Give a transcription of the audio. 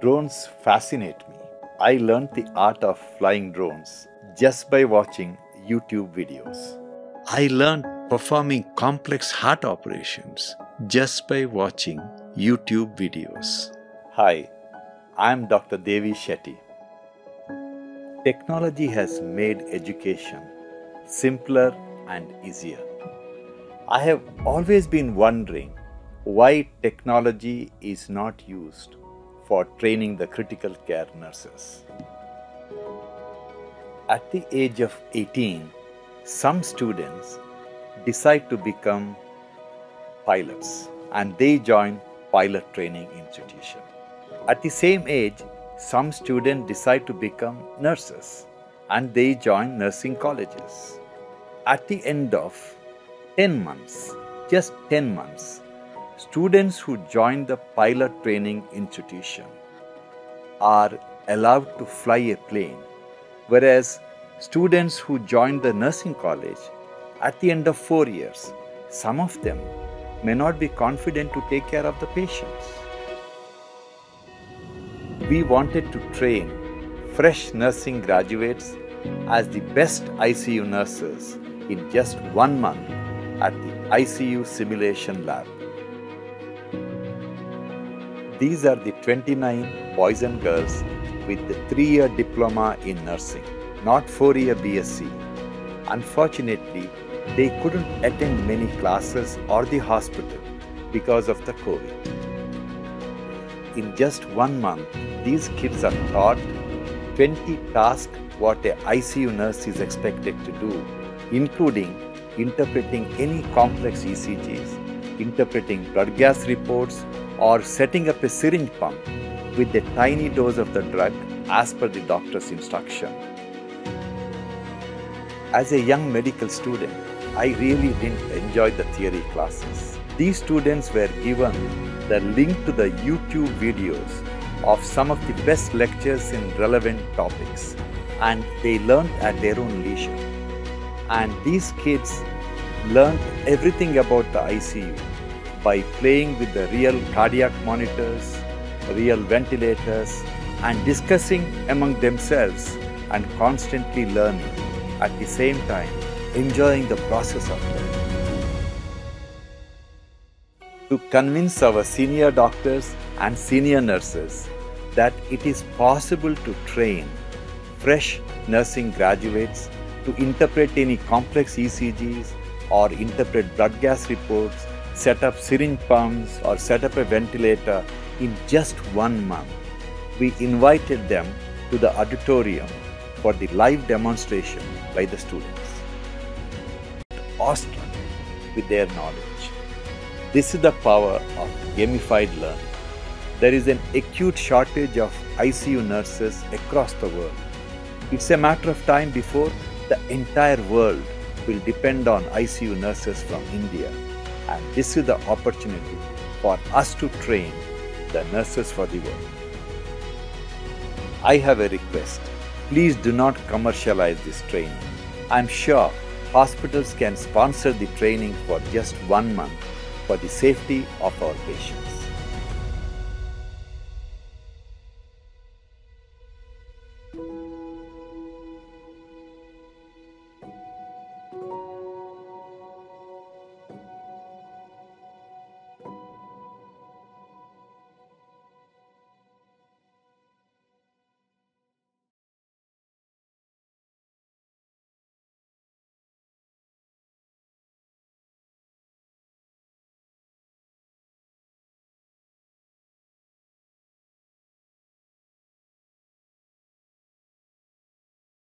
Drones fascinate me. I learned the art of flying drones just by watching YouTube videos. I learned performing complex heart operations just by watching YouTube videos. Hi, I'm Dr. Devi Shetty. Technology has made education simpler and easier. I have always been wondering why technology is not used for training the critical care nurses. At the age of 18, some students decide to become pilots and they join pilot training institution. At the same age, some students decide to become nurses and they join nursing colleges. At the end of 10 months, just 10 months, students who join the pilot training institution are allowed to fly a plane, whereas students who join the nursing college at the end of four years, some of them may not be confident to take care of the patients. We wanted to train fresh nursing graduates as the best ICU nurses in just one month at the ICU Simulation Lab. These are the 29 boys and girls with the three year diploma in nursing, not four year BSc. Unfortunately, they couldn't attend many classes or the hospital because of the COVID. In just one month, these kids are taught 20 tasks what a ICU nurse is expected to do, including interpreting any complex ECGs, interpreting blood gas reports, or setting up a syringe pump with a tiny dose of the drug as per the doctor's instruction. As a young medical student, I really didn't enjoy the theory classes. These students were given the link to the YouTube videos of some of the best lectures in relevant topics and they learned at their own leisure. And these kids learned everything about the ICU by playing with the real cardiac monitors, real ventilators, and discussing among themselves and constantly learning at the same time, enjoying the process of learning. To convince our senior doctors and senior nurses that it is possible to train fresh nursing graduates to interpret any complex ECGs or interpret blood gas reports set up syringe pumps or set up a ventilator in just one month. We invited them to the auditorium for the live demonstration by the students. Awestruck with their knowledge. This is the power of gamified learning. There is an acute shortage of ICU nurses across the world. It's a matter of time before the entire world will depend on ICU nurses from India and this is the opportunity for us to train the nurses for the world. I have a request. Please do not commercialize this training. I'm sure hospitals can sponsor the training for just one month for the safety of our patients.